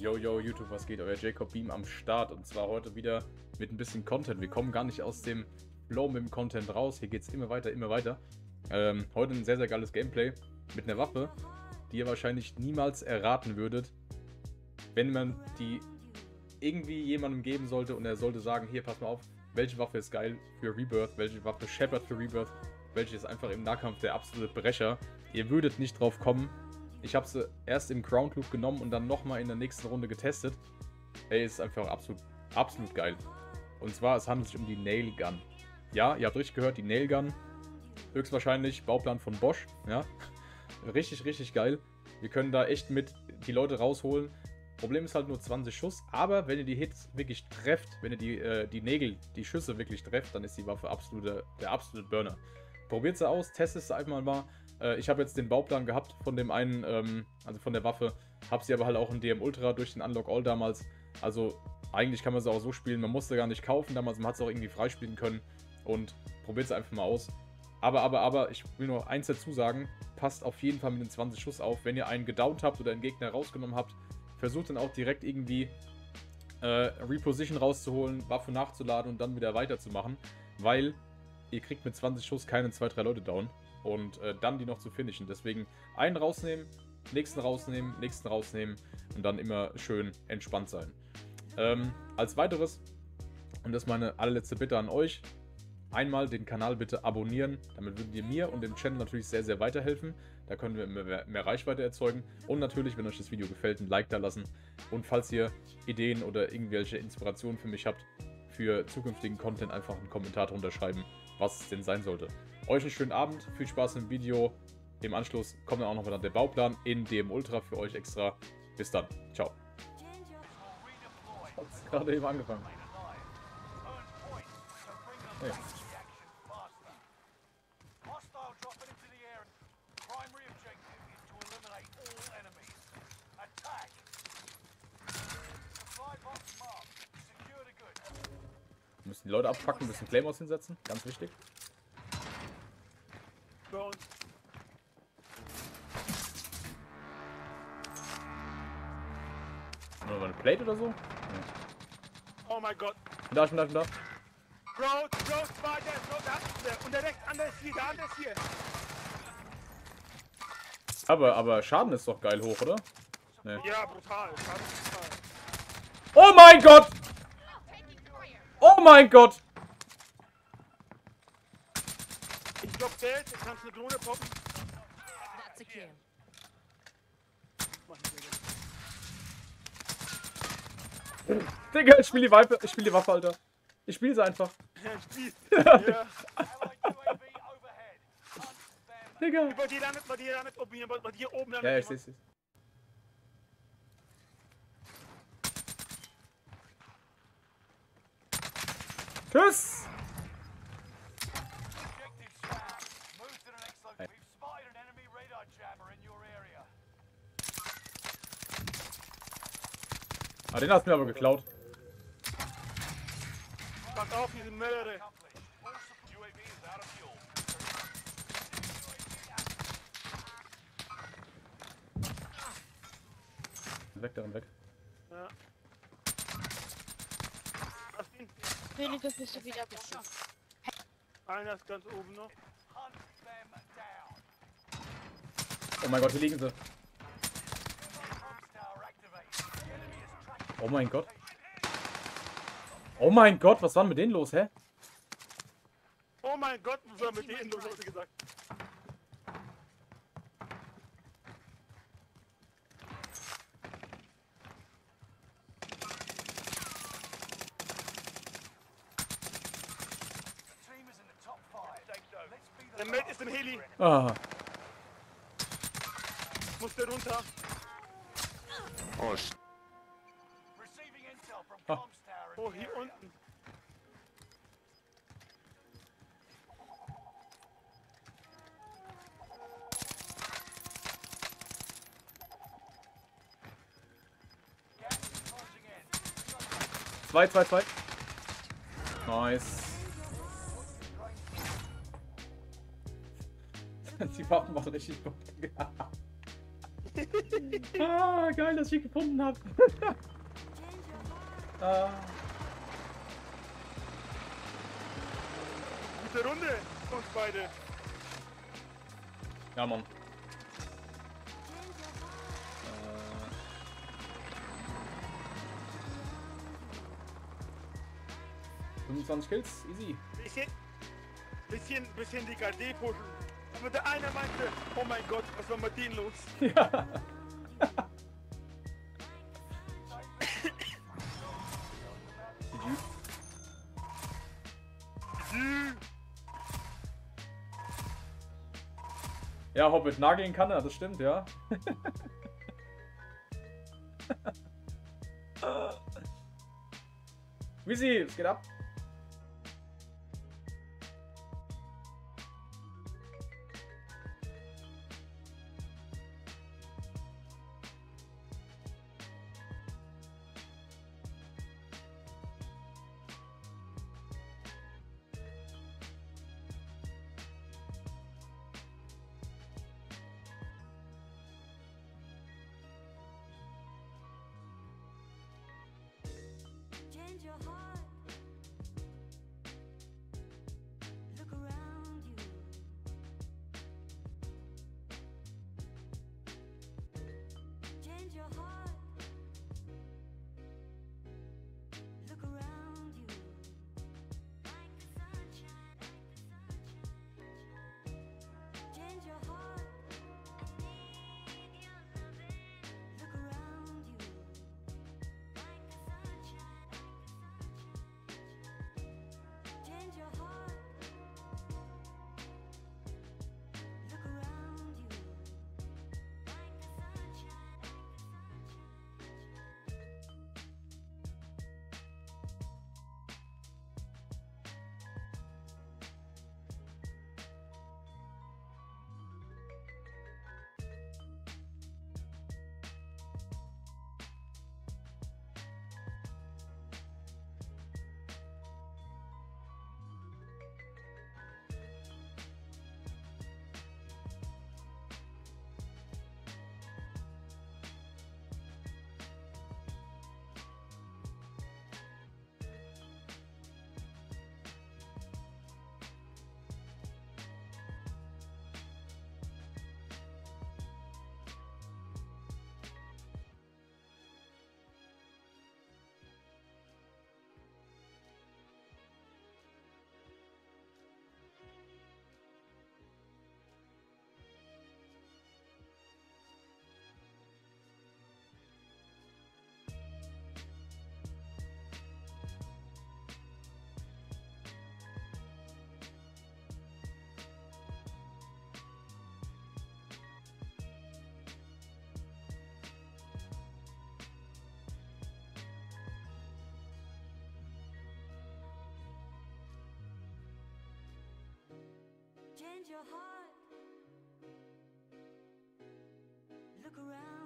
Yo, yo, YouTube, was geht? Euer Jacob Beam am Start und zwar heute wieder mit ein bisschen Content. Wir kommen gar nicht aus dem Flow mit dem Content raus. Hier geht es immer weiter, immer weiter. Ähm, heute ein sehr, sehr geiles Gameplay mit einer Waffe, die ihr wahrscheinlich niemals erraten würdet, wenn man die irgendwie jemandem geben sollte und er sollte sagen, hier, pass mal auf, welche Waffe ist geil für Rebirth, welche Waffe Shepard für Rebirth, welche ist einfach im Nahkampf der absolute Brecher. Ihr würdet nicht drauf kommen. Ich habe sie erst im Ground Loop genommen und dann nochmal in der nächsten Runde getestet. Ey, ist einfach absolut, absolut geil. Und zwar, es handelt sich um die Nail Gun. Ja, ihr habt richtig gehört, die Nail Gun. Höchstwahrscheinlich Bauplan von Bosch. Ja, richtig, richtig geil. Wir können da echt mit die Leute rausholen. Problem ist halt nur 20 Schuss, aber wenn ihr die Hits wirklich trefft, wenn ihr die, äh, die Nägel, die Schüsse wirklich trefft, dann ist die Waffe absolute, der absolute Burner. Probiert sie aus, testet sie einfach mal. Äh, ich habe jetzt den Bauplan gehabt von dem einen, ähm, also von der Waffe, habe sie aber halt auch in DM Ultra durch den Unlock All damals. Also eigentlich kann man sie auch so spielen, man musste gar nicht kaufen damals, man hat es auch irgendwie freispielen können und probiert es einfach mal aus. Aber, aber, aber, ich will nur eins dazu sagen, passt auf jeden Fall mit den 20 Schuss auf. Wenn ihr einen gedownt habt oder einen Gegner rausgenommen habt, versucht dann auch direkt irgendwie äh, Reposition rauszuholen, Waffe nachzuladen und dann wieder weiterzumachen, weil ihr kriegt mit 20 Schuss keine 2-3 Leute down und äh, dann die noch zu finishen. Deswegen einen rausnehmen, nächsten rausnehmen, nächsten rausnehmen und dann immer schön entspannt sein. Ähm, als weiteres, und das ist meine allerletzte Bitte an euch, einmal den Kanal bitte abonnieren. Damit würdet ihr mir und dem Channel natürlich sehr, sehr weiterhelfen. Da können wir mehr, mehr, Reichweite erzeugen. Und natürlich, wenn euch das Video gefällt, ein Like da lassen. Und falls ihr Ideen oder irgendwelche Inspirationen für mich habt, für zukünftigen Content einfach einen Kommentar drunter schreiben, was es denn sein sollte. Euch einen schönen Abend, viel Spaß im Video. Im Anschluss kommt dann auch noch mal der Bauplan in DM Ultra für euch extra. Bis dann. Ciao. Hat's gerade eben angefangen. Hey. Müssen die Leute abpacken, müssen Claymores hinsetzen. Ganz wichtig. Nur mal eine Plate oder so? Ja. Oh mein Gott. Da, ich bin da, ich bin da. Bro, Bro, zwei, der ist da ist der. Und der rechts, andere ist hier, der andere ist hier. Aber, aber Schaden ist doch geil hoch, oder? Nee. Ja, brutal. brutal. Oh mein Gott! Oh mein Gott! Ich glaub Geld, ich kannst eine Drohne poppen. That's a kill. Digga, ich spiel die Waffe, ich spiel die Waffe, Alter. Ich spiel sie einfach. Ja. Digga. Bei dir landet, bei dir landet, oben, bei dir oben landet Ja, ich seh's. Tschüss! Ah, den hast du mir aber geklaut. Pass auf, diese Mörder. Weg, darin weg. Ja. Lass ihn. Wenige bist du wieder geschafft. Einer ist ganz oben noch. Oh mein Gott, hier liegen sie. Oh mein Gott. Oh mein Gott, was war denn mit denen los, hä? Oh mein Gott, was soll mit denen los, hast du gesagt? Der Mate ist im Heli. Ah, Muss der runter. Oh, Oh, hier unten. zwei, zwei, zwei. Nice. Die Waffen machen richtig Bock. ah, geil, dass ich gefunden habe. ah. Gute Runde, uns beide. Ja, Mann. Äh, 25 Kills, easy. Bisschen, bisschen, bisschen die KD pushen. Aber der eine meinte, oh mein Gott, was war mit denen los? Ja. Ja, Hobbit nageln kann er, das stimmt, ja. Wisi, es geht ab. Change your heart. your heart. Look around.